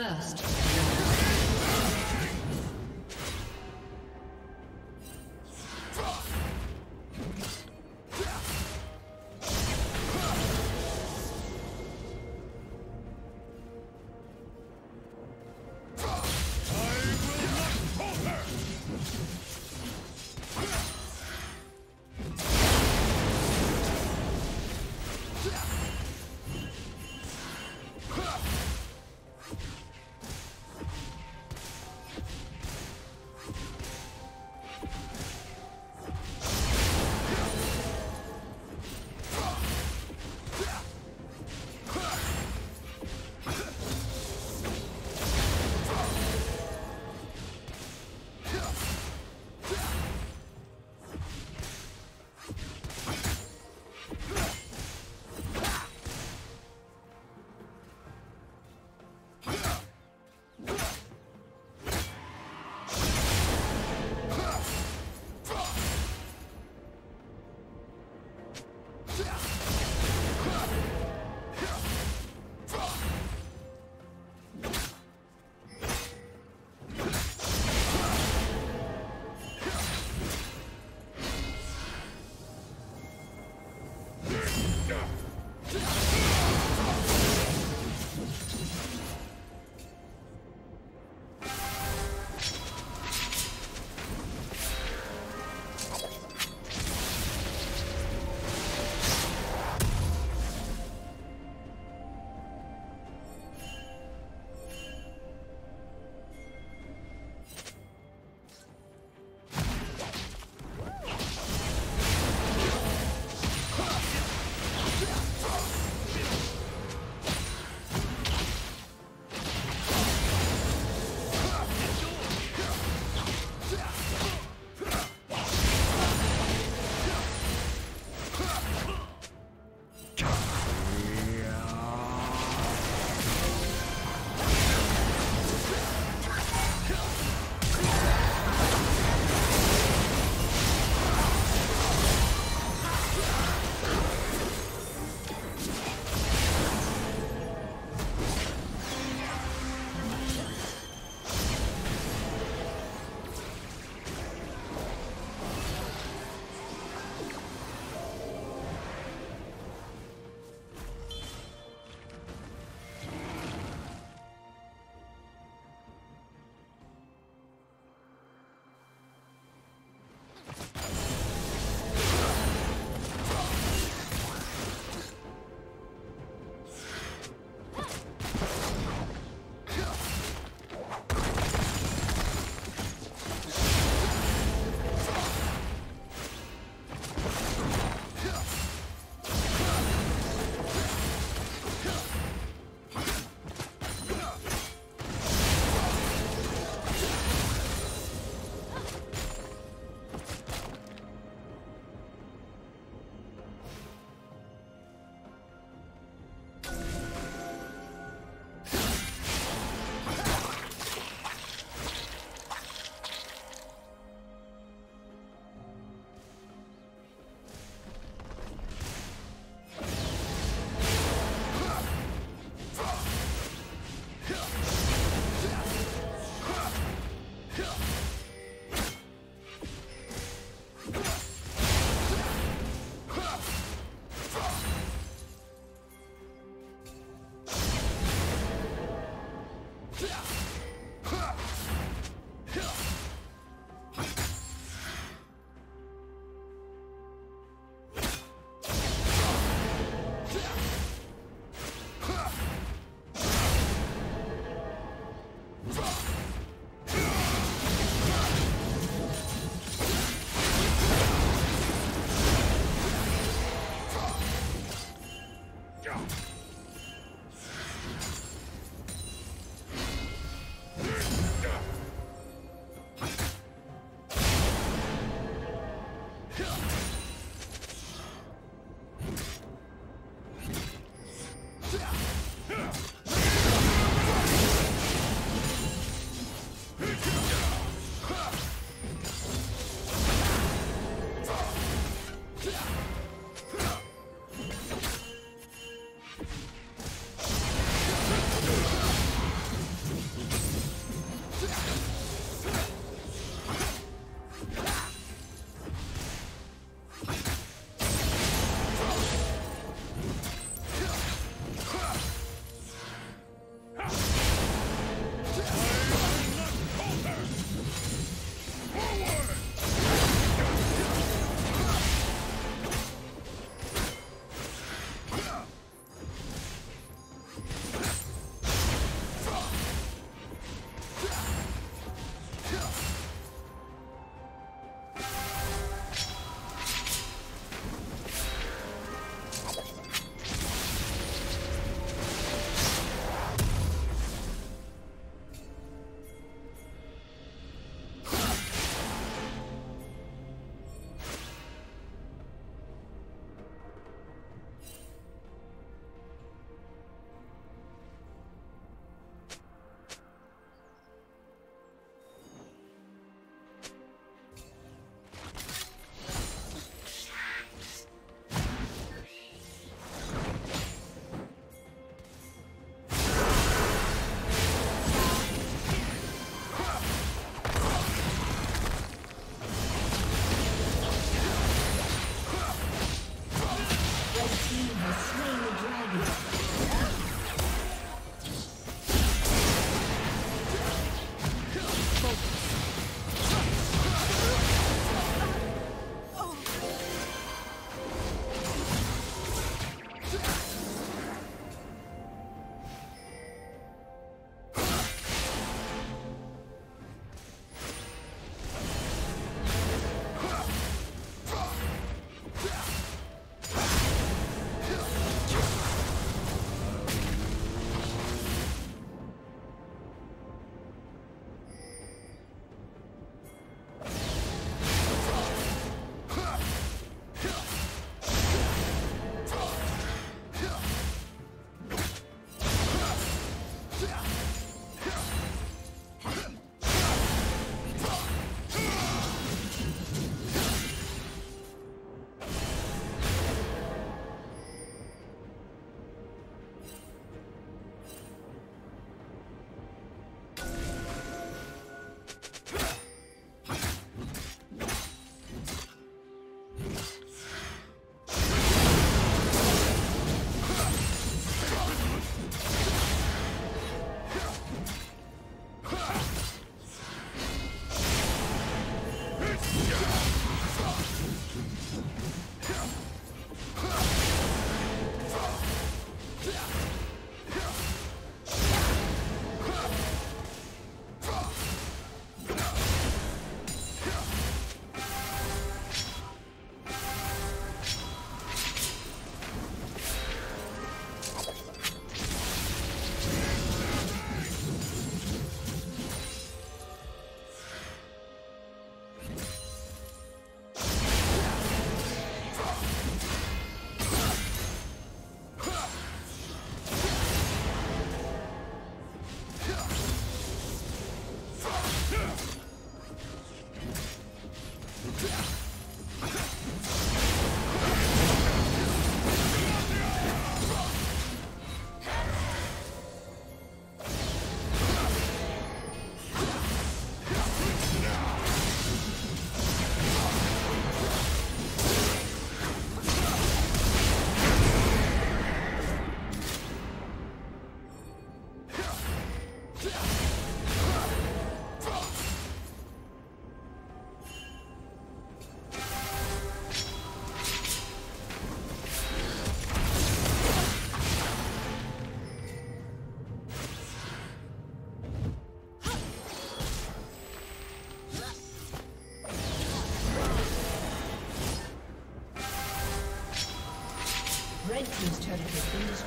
First.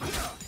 Yeah.